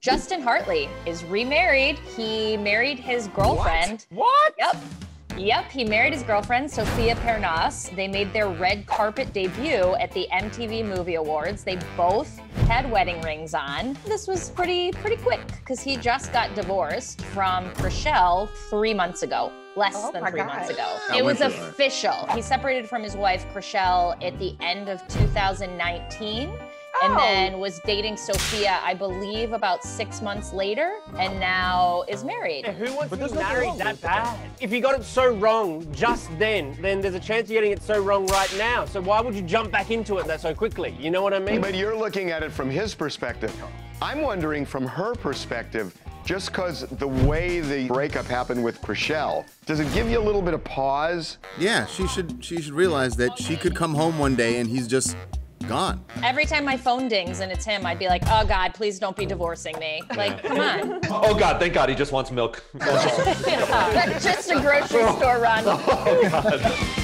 Justin Hartley is remarried. He married his girlfriend. What? Yep. Yep, he married his girlfriend, Sofia Pernas. They made their red carpet debut at the MTV Movie Awards. They both had wedding rings on. This was pretty pretty quick because he just got divorced from Chrishell three months ago. Less Oh than my three months ago. How it was much official. He separated from his wife Chrishell at the end of 2019 and then was dating Sofia, I believe, about six months later, and now is married. Yeah, Who wants But to be married that with bad? If you got it so wrong just then, then there's a chance you're getting it so wrong right now. So why would you jump back into it that so quickly? You know what I mean? But you're looking at it from his perspective. I'm wondering from her perspective, just because the way the breakup happened with Chrishell, does it give you a little bit of pause? Yeah, she should she should realize that she could come home one day and he's just gone. Every time my phone dings and it's him, I'd be like, oh God, please don't be divorcing me. Like, come on. Oh God, thank God he just wants milk. Just a grocery store run. Oh God.